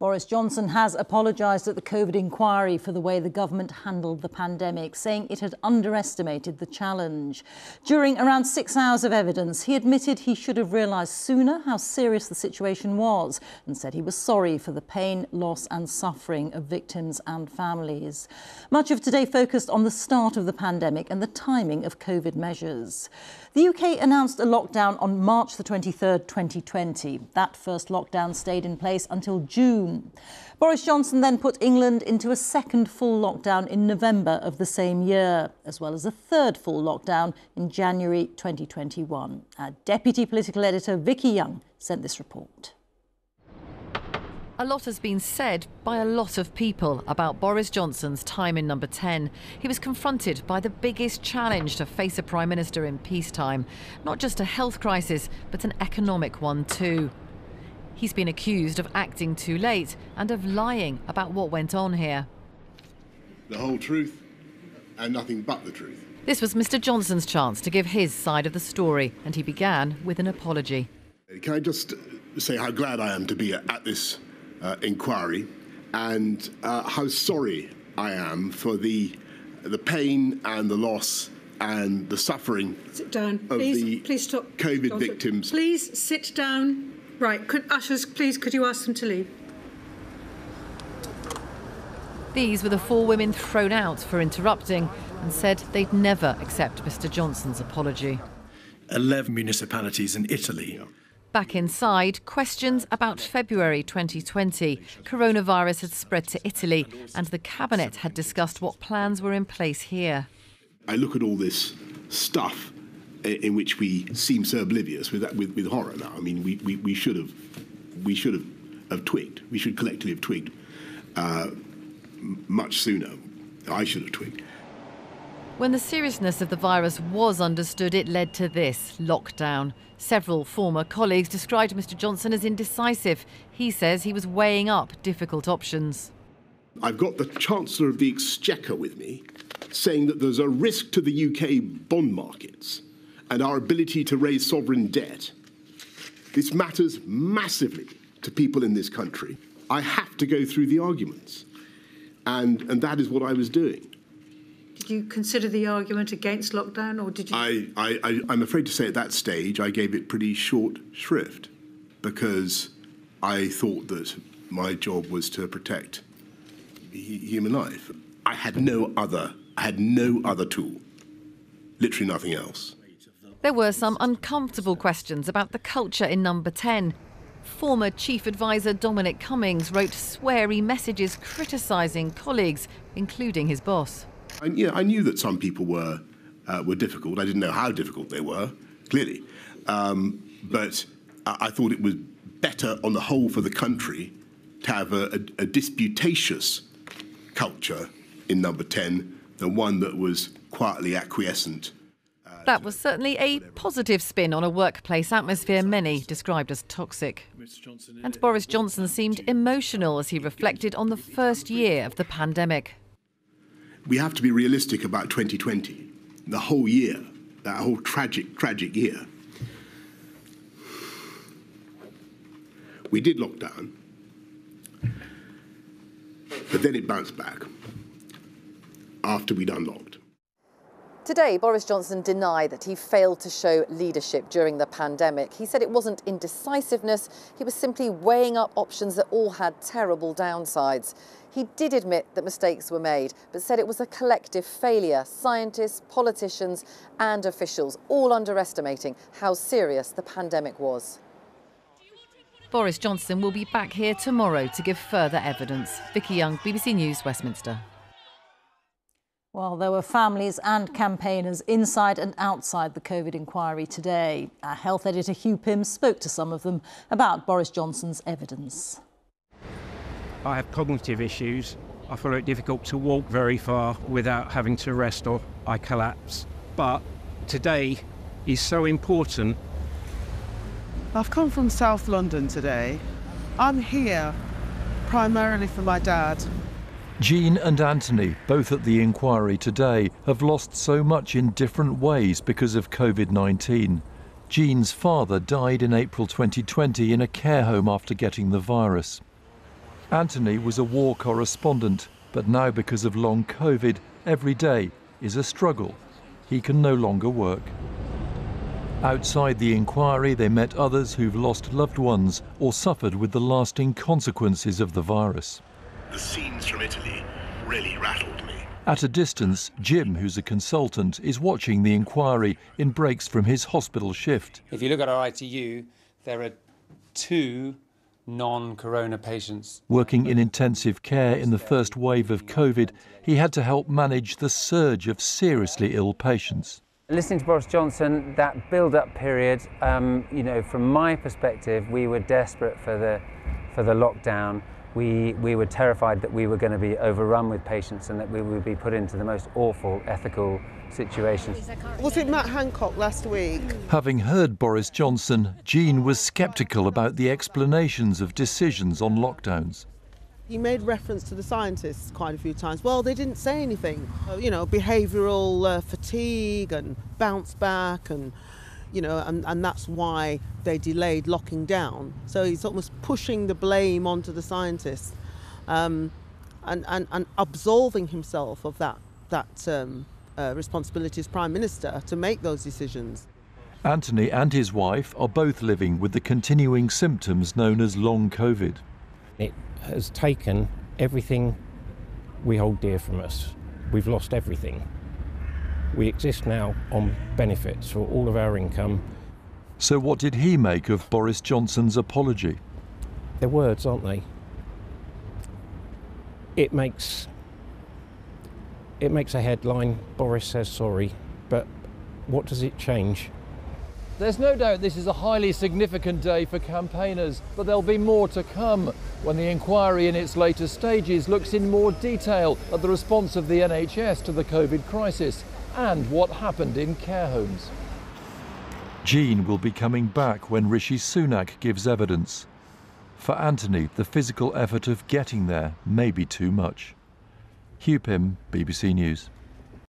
Boris Johnson has apologised at the COVID inquiry for the way the government handled the pandemic, saying it had underestimated the challenge. During around six hours of evidence, he admitted he should have realised sooner how serious the situation was and said he was sorry for the pain, loss and suffering of victims and families. Much of today focused on the start of the pandemic and the timing of COVID measures. The UK announced a lockdown on March the 23rd, 2020. That first lockdown stayed in place until June. Boris Johnson then put England into a second full lockdown in November of the same year, as well as a third full lockdown in January 2021. Our deputy political editor Vicki Young sent this report. A lot has been said by a lot of people about Boris Johnson's time in number 10. He was confronted by the biggest challenge to face a Prime Minister in peacetime. Not just a health crisis, but an economic one too. He's been accused of acting too late and of lying about what went on here. The whole truth and nothing but the truth. This was Mr Johnson's chance to give his side of the story, and he began with an apology. Can I just say how glad I am to be at this uh, inquiry and uh, how sorry I am for the, the pain and the loss and the suffering sit down. Please, please stop. COVID Johnson. victims. Please sit down. Right, could, ushers, please, could you ask them to leave? These were the four women thrown out for interrupting and said they'd never accept Mr Johnson's apology. 11 municipalities in Italy Back inside, questions about February 2020. Coronavirus had spread to Italy, and the cabinet had discussed what plans were in place here. I look at all this stuff in which we seem so oblivious with, that, with, with horror now. I mean, we, we, we should have we should have, have twigged. We should collectively have twigged uh, much sooner. I should have twigged. When the seriousness of the virus was understood, it led to this lockdown. Several former colleagues described Mr Johnson as indecisive. He says he was weighing up difficult options. I've got the Chancellor of the Exchequer with me saying that there's a risk to the UK bond markets and our ability to raise sovereign debt. This matters massively to people in this country. I have to go through the arguments. And, and that is what I was doing. Did you consider the argument against lockdown, or did you? I, I, I, am afraid to say at that stage I gave it pretty short shrift because I thought that my job was to protect human life. I had no other. I had no other tool. Literally nothing else. There were some uncomfortable questions about the culture in Number 10. Former Chief Advisor Dominic Cummings wrote sweary messages criticising colleagues, including his boss. I, I knew that some people were uh, were difficult. I didn't know how difficult they were, clearly, um, but I, I, thought it was better on the whole for the country to have a, a, a disputatious culture in Number Ten than one that was quietly acquiescent. That was certainly a positive spin on a workplace atmosphere many described as toxic. And Boris Johnson seemed emotional as he reflected on the first year of the pandemic we have to be realistic about 2020, the whole year, that whole tragic, tragic year. We did lock down, but then it bounced back after we'd unlocked. Today, Boris Johnson denied that he failed to show leadership during the pandemic. He said it wasn't indecisiveness, he was simply weighing up options that all had terrible downsides. He did admit that mistakes were made, but said it was a collective failure. Scientists, politicians, and officials all underestimating how serious the pandemic was. Boris Johnson will be back here tomorrow to give further evidence. Vicki Young, BBC News, Westminster. Well, there were families and campaigners inside and outside the COVID inquiry today. Our health editor Hugh Pym spoke to some of them about Boris Johnson's evidence. I have cognitive issues. I find it difficult to walk very far without having to rest or I collapse. But today is so important. I've come from South London today. I'm here primarily for my dad. Jean and Anthony, both at the inquiry today, have lost so much in different ways because of COVID 19. Jean's father died in April 2020 in a care home after getting the virus. Anthony was a war correspondent, but now because of long COVID, every day is a struggle. He can no longer work. Outside the inquiry, they met others who've lost loved ones or suffered with the lasting consequences of the virus. The scenes from Italy really rattled me. At a distance, Jim, who's a consultant, is watching the inquiry in breaks from his hospital shift. If you look at our ITU, there are two non corona patients. Working in intensive care in the first wave of COVID, he had to help manage the surge of seriously ill patients. Listening to Boris Johnson, that build up period, um, you know, from my perspective, we were desperate for the, for the lockdown. We, we were terrified that we were going to be overrun with patients and that we would be put into the most awful ethical situations. Was it Matt Hancock last week? Having heard Boris Johnson, Jean was sceptical about the explanations of decisions on lockdowns. He made reference to the scientists quite a few times. Well, they didn't say anything. Uh, You know, behavioural uh, fatigue and bounce back, and you know, and, and that's why they delayed locking down. So he's almost pushing the blame onto the scientists, um, and, and and absolving himself of that that um, uh, responsibility as prime minister to make those decisions. Anthony and his wife are both living with the continuing symptoms known as long COVID. It has taken everything we hold dear from us. We've lost everything. We exist now on benefits for all of our income. So, what did he make of Boris Johnson's apology? They're words, aren't they? It makes it makes a headline. Boris says sorry, but what does it change? There's no doubt this is a highly significant day for campaigners, but there'll be more to come when the inquiry in its later stages looks in more detail at the response of the NHS to the COVID crisis and what happened in care homes. Jean will be coming back when Rishi Sunak gives evidence. For Anthony, the physical effort of getting there may be too much. Hugh Pym, BBC News.